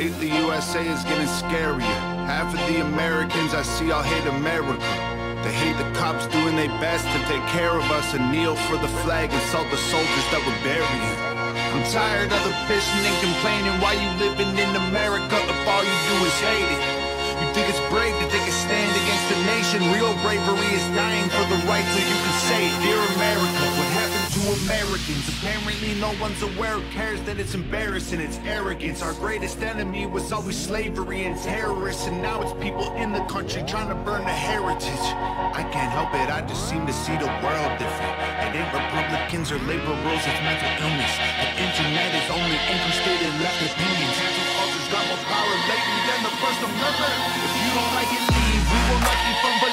Late the USA is getting scarier. Half of the Americans I see all hate America. They hate the cops doing their best to take care of us and kneel for the flag and salt the soldiers that we're burying. I'm tired of the bitching and complaining why you living in America if all you do is hate it. You think it's brave to take a stand against the nation. Real bravery is dying for the no one's aware or cares that it's embarrassing, it's arrogance. Our greatest enemy was always slavery and terrorists, and now it's people in the country trying to burn the heritage. I can't help it, I just seem to see the world different. It ain't Republicans or liberals, it's mental illness. The internet is only interested in left opinions. Cancel culture's got more power lately than the First Amendment. If you don't like it, leave. We will not keep from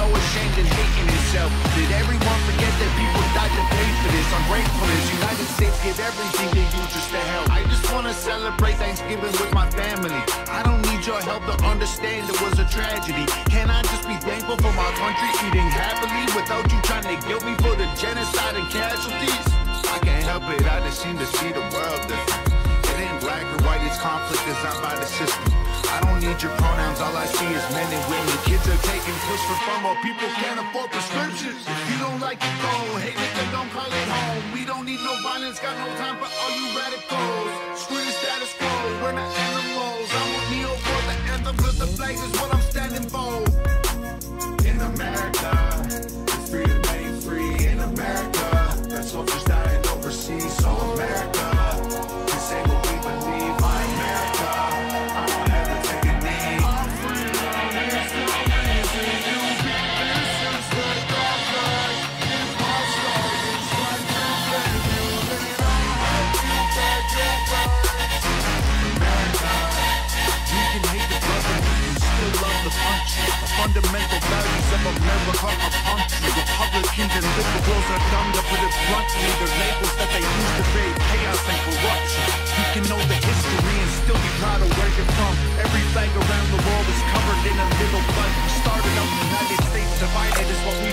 so ashamed and hating itself. Did everyone forget that people died to pay for this? Ungratefulness, United States give everything to you just to help. I just wanna celebrate Thanksgiving with my family. I don't need your help to understand it was a tragedy. Can I just be thankful for my country eating happily without you trying to guilt me for the genocide and casualties? I can't help it, I just seem to see the world conflict designed by the system. I don't need your pronouns, all I see is men and women. Kids are taking pills for fun while people can't afford prescriptions. If you don't like it, go. Hate it, then don't call it home. We don't need no violence, got no time for all you radicals. Screw the status quo, we're not fundamental values of America are empty. Republicans and liberals are dumb up with it bluntly. The labels that they use to create chaos and corruption. You can know the history and still be proud of where you're from. Every flag around the world is covered in a little blood. Started up, United States divided is what we